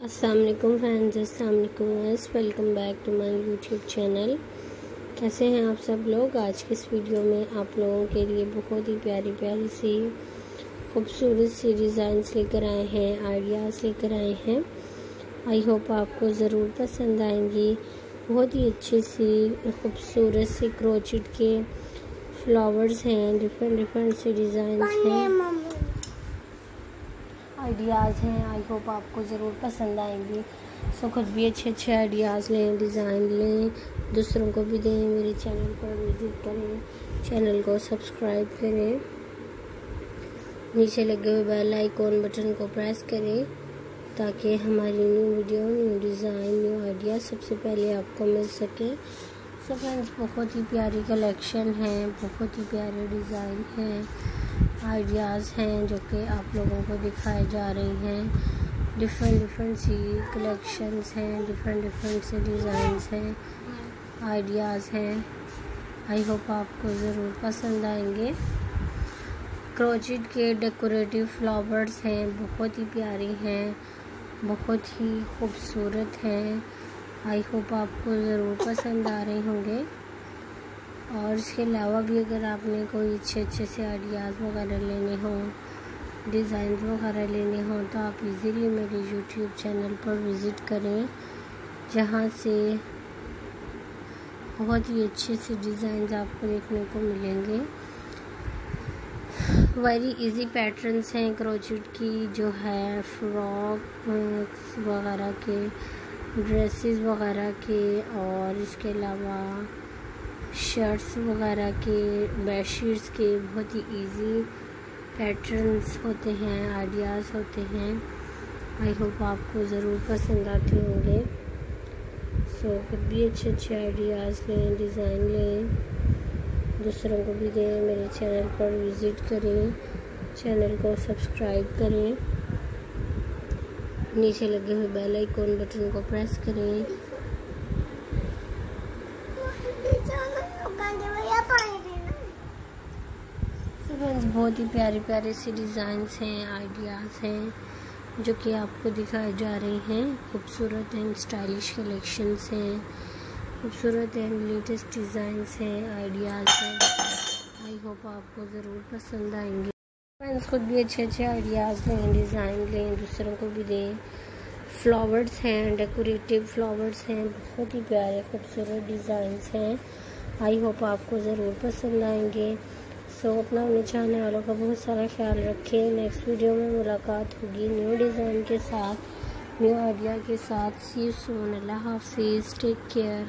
Aslam friends Aslam welcome back to my YouTube channel. कैसे हैं आप सब लोग? आज की इस वीडियो में आप लोगों के लिए बहुत ही प्यारी प्यारी सी खूबसूरत सी डिज़ाइंस लेकर आए हैं आइडियाज़ लेकर आए हैं। आई होप आपको ज़रूर पसंद आएँगी। बहुत ही अच्छी सी, खूबसूरत सी क्रोचिट के फ्लावर्स हैं डिफरेंट डिफरेंट सी डिज़ाइन हैं। आइडियाज़ हैं। आई होप आपको ज़रूर पसंद आएँगी। सो खुद भी अच्छे अच्छे आइडियाज़ लें डिज़ाइन लें, दूसरों को भी दें, मेरे चैनल पर विज़िट करें चैनल को सब्सक्राइब करें। नीचे लगे हुए बेल आइकॉन बटन को प्रेस करें, ताकि हमारी new video new design new idea सबसे पहले आपको मिल सके। सो फ्रेंड्स बहुत ही प्यारी कलेक्शन है, बहुत ही प्यारे डिज़ाइन हैं। आइडियाज़ हैं जो कि आप लोगों को दिखाए जा रही हैं। डिफरेंट डिफरेंट सी कलेक्शंस हैं डिफरेंट डिफरेंट से डिज़ाइंस हैं आइडियाज़ हैं। आई होप आपको ज़रूर पसंद आएँगे। क्रोचिट के डेकोरेटिव फ्लावर्स हैं, बहुत ही प्यारी हैं, बहुत ही खूबसूरत हैं। आई होप आपको ज़रूर पसंद आ रहे होंगे। और इसके अलावा भी अगर आपने कोई अच्छे अच्छे से आइडियाज़ वगैरह लेने हों डिज़ाइन वगैरह लेने हों तो आप इजीली मेरे यूट्यूब चैनल पर विज़िट करें, जहाँ से बहुत ही अच्छे से डिज़ाइन आपको देखने को मिलेंगे। वेरी इजी पैटर्न्स हैं क्रोचिट की, जो है फ्रॉक वगैरह के ड्रेसेस वगैरह के, और इसके अलावा शर्ट्स वगैरह के बेडशीट्स के बहुत ही इजी पैटर्न्स होते हैं आइडियाज़ होते हैं। आई होप आपको ज़रूर पसंद आते होंगे। सो so, खुद भी अच्छे अच्छे आइडियाज़ लें डिज़ाइन लें। दूसरों को भी दें मेरे चैनल पर विज़िट करें। चैनल को सब्सक्राइब करें। नीचे लगे हुए बेल आइकॉन बटन को प्रेस करें। फ्रेंड्स बहुत ही प्यारे प्यारे से डिज़ाइंस हैं आइडियाज़ हैं, जो कि आपको दिखाए जा रहे हैं। खूबसूरत एंड स्टाइलिश कलेक्शंस हैं। खूबसूरत एंड लेटेस्ट डिज़ाइंस हैं आइडियाज़ हैं। आई होप आपको ज़रूर पसंद आएँगे। फ्रेंड्स खुद भी अच्छे अच्छे आइडियाज़ लें डिज़ाइन लें, दूसरों को भी दें। फ्लावर्स हैं डेकोरेटिव फ्लावर्स हैं, बहुत ही प्यारे, खूबसूरत डिज़ाइंस हैं। आई होप आपको ज़रूर पसंद आएँगे। सो अपना अपने चाहने वालों का बहुत सारा ख्याल रखें। नेक्स्ट वीडियो में मुलाकात होगी न्यू डिज़ाइन के साथ न्यू आइडिया के साथ। सी सोन अल्लाह हाफिज़. Take care